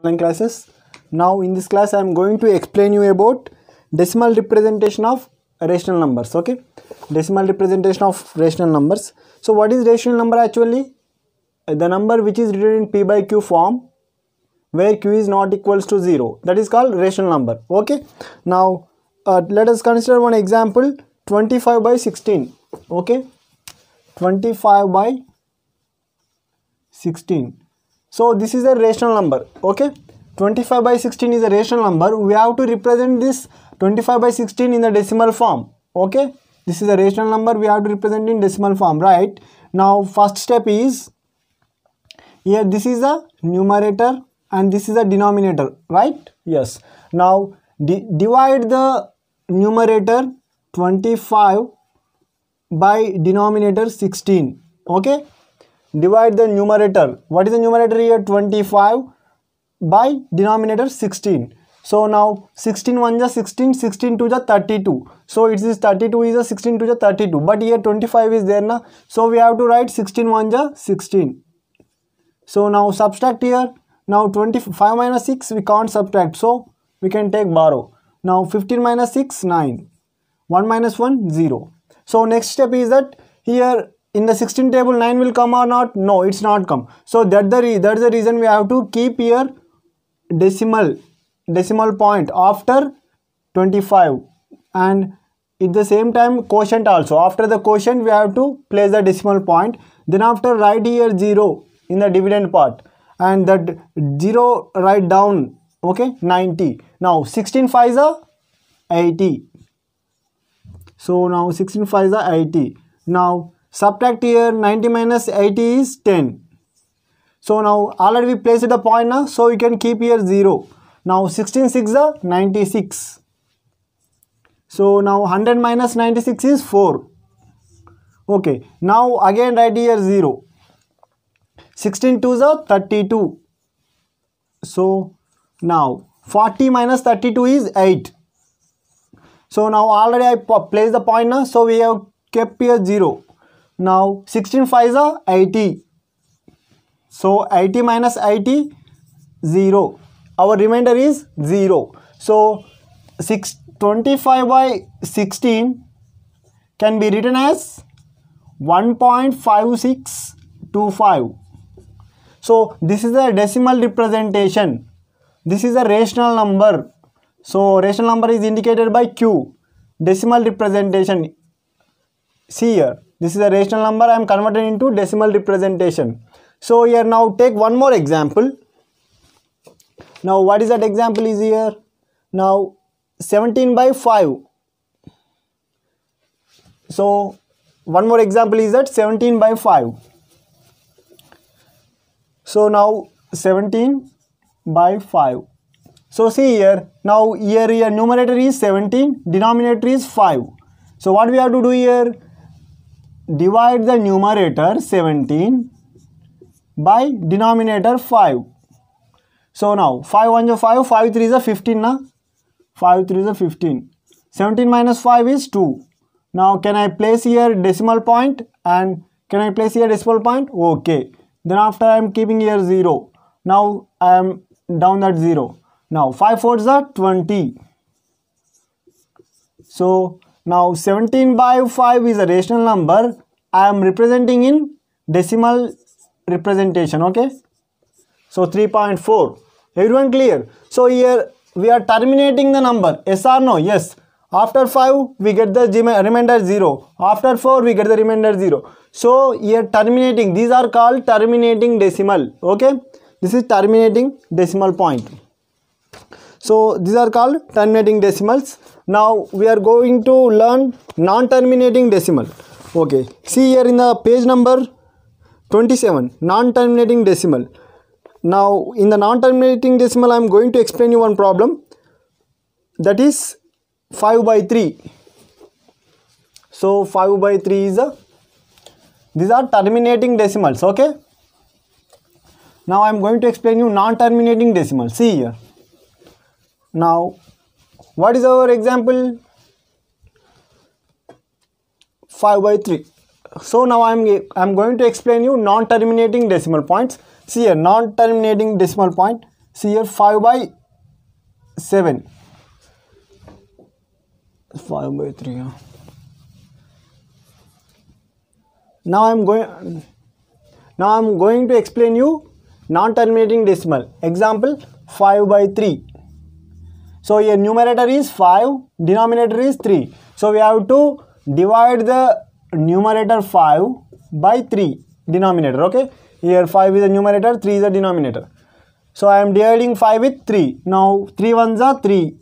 online classes. Now in this class i am going to explain you about decimal representation of rational numbers okay? Decimal representation of rational numbers. So what is rational number actually? The number which is written in p by q form where q is not equals to 0 that is called rational number okay? Now uh, let us consider one example 25 by 16 okay? 25 by 16 so this is a rational number okay? 25 by 16 is a rational number. We have to represent this 25 by 16 in the decimal form okay? This is a rational number. We have to represent in decimal form right? Now first step is here this is the numerator and this is the denominator right? Yes. Now di- divide the numerator 25 by denominator 16 okay divide the numerator. What is the numerator here? 25 by denominator 16 so now 16 1 is 16 16 2 is 32 so it is 32 is a 16 2 is 32 but here 25 is there now so we have to write 16 1 is 16 so now subtract here. Now 25 minus 6 we can't subtract. So we can take borrow. Now 15 minus 6 9 1 minus 1 0 so next step is that here in the 16 table 9 will come or not? No it's not come. So that the that's the reason we have to keep here decimal decimal point after 25 and at the same time quotient also. After the quotient we have to place the decimal point. Then after write here 0 in the dividend part. And that 0 write down okay 90 now 16 5 is a 80 so now 16 5 is a 80 now subtract here 90 minus 80 is 10 so now already we placed the point now so we can keep here 0 now 16 6 is 96 so now 100 minus 96 is 4 okay now again write here 0 16 2 is 32 so now 40 minus 32 is 8 so now already I placed the point now so we have kept here 0 now 16 5 is 80 so 80 minus 80 0 our remainder is 0 so 6 25 by 16 can be written as 1.5625 so this is a decimal representation. This is a rational number. So rational number is indicated by q. Decimal representation. See here this is a rational number. I am converted into decimal representation. So here now take one more example. Now what is that example is here? Now 17 by 5 so one more example is that 17 by 5 so now 17 by 5 so see here. Now here here numerator is 17 denominator is 5 so what we have to do here divide the numerator 17 by denominator 5 so now 5 1 is 5 5 3 is a 15 na? 5 3 is a 15 17 minus 5 is 2 now can I place here decimal point and can I place here decimal point? Okay. Then after I am keeping here 0 now I am down that 0 now 5 4 is a 20 so now 17 by 5 is a rational number. I am representing in decimal representation okay? So 3.4 everyone clear? So here we are terminating the number. Yes or no? Yes. After 5 we get the remainder 0 after 4 we get the remainder 0 so here terminating. These are called terminating decimal okay? This is terminating decimal point so these are called terminating decimals. Now we are going to learn non-terminating decimal. Okay. See here in the page number 27 non-terminating decimal. Now in the non-terminating decimal i am going to explain you one problem. That is 5 by 3 so 5 by 3 is a these are terminating decimals okay? Now i am going to explain you non-terminating decimal. See here now what is our example? 5 by 3 so now i'm i'm going to explain you non-terminating decimal points. See here non-terminating decimal point. See here 5 by 7 5 by 3 yeah. now i'm going now i'm going to explain you non-terminating decimal. Example 5 by 3 so here numerator is 5 denominator is 3 so we have to divide the numerator 5 by 3 denominator okay? Here 5 is the numerator 3 is the denominator. So i am dividing 5 with 3 now 3 ones are 3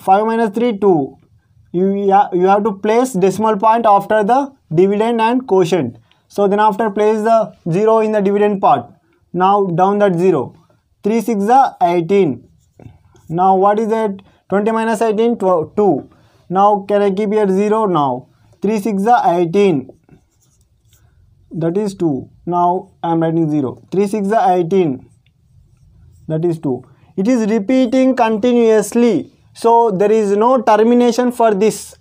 5 minus 3 2 you you have to place decimal point after the dividend and quotient. So then after place the 0 in the dividend part. Now down that 0 3 6 are 18 now what is that? 20 minus 18 Tw- 2 now can i keep here 0 now. 3 6 are 18 that is 2 now i am writing 0 3 6 are 18 that is 2 it is repeating continuously. So there is no termination for this.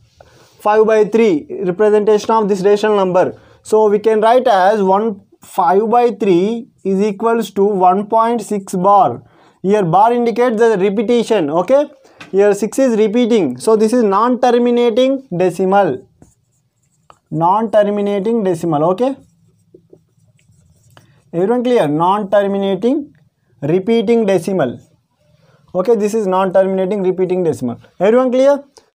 5 by 3 representation of this rational number. So we can write as 1 5 by 3 is equals to 1.6 bar here bar indicates the repetition okay? Here 6 is repeating. So this is non-terminating decimal. Non-terminating decimal okay? Everyone clear? Non-terminating repeating decimal. Okay this is non-terminating repeating decimal. Everyone clear